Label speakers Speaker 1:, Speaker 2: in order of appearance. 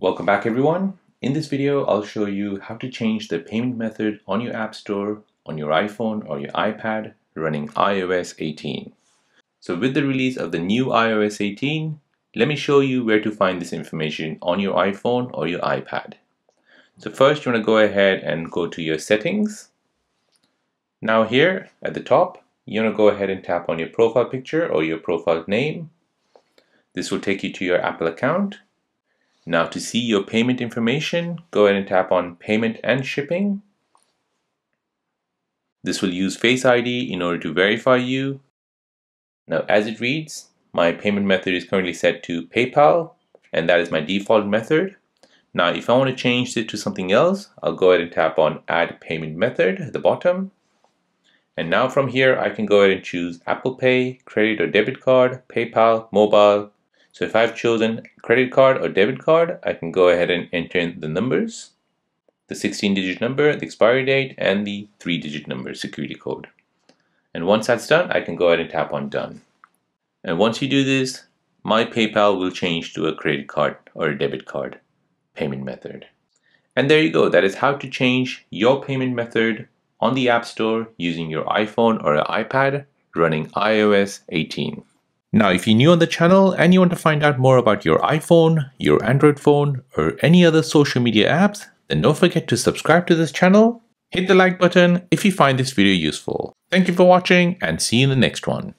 Speaker 1: Welcome back everyone. In this video, I'll show you how to change the payment method on your App Store, on your iPhone or your iPad running iOS 18. So with the release of the new iOS 18, let me show you where to find this information on your iPhone or your iPad. So first you want to go ahead and go to your settings. Now here at the top, you want to go ahead and tap on your profile picture or your profile name. This will take you to your Apple account now to see your payment information, go ahead and tap on Payment and Shipping. This will use Face ID in order to verify you. Now as it reads, my payment method is currently set to PayPal and that is my default method. Now if I want to change it to something else, I'll go ahead and tap on Add Payment Method at the bottom. And now from here, I can go ahead and choose Apple Pay, credit or debit card, PayPal, mobile, so if I've chosen credit card or debit card, I can go ahead and enter in the numbers, the 16 digit number, the expiry date, and the three digit number security code. And once that's done, I can go ahead and tap on done. And once you do this, my PayPal will change to a credit card or a debit card payment method. And there you go. That is how to change your payment method on the App Store using your iPhone or iPad running iOS 18. Now, if you're new on the channel and you want to find out more about your iPhone, your Android phone, or any other social media apps, then don't forget to subscribe to this channel, hit the like button if you find this video useful. Thank you for watching and see you in the next one.